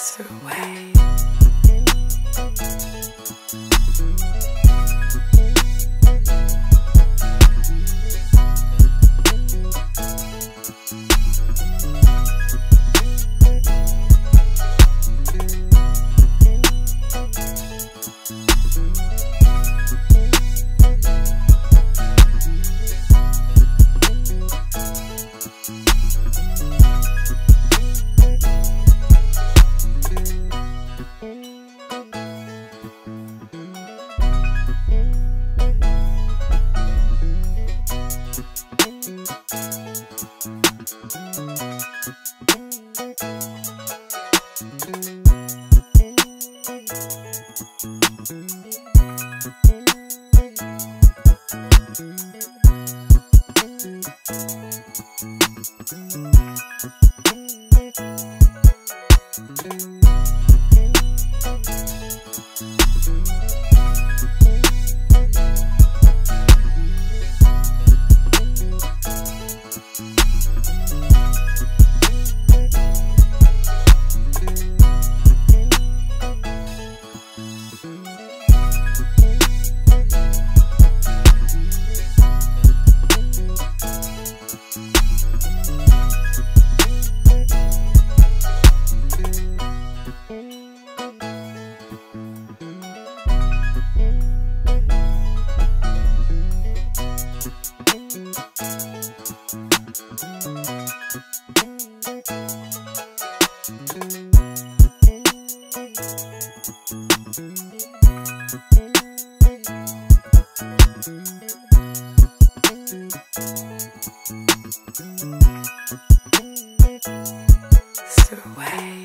Master Way. Thank you. Sway.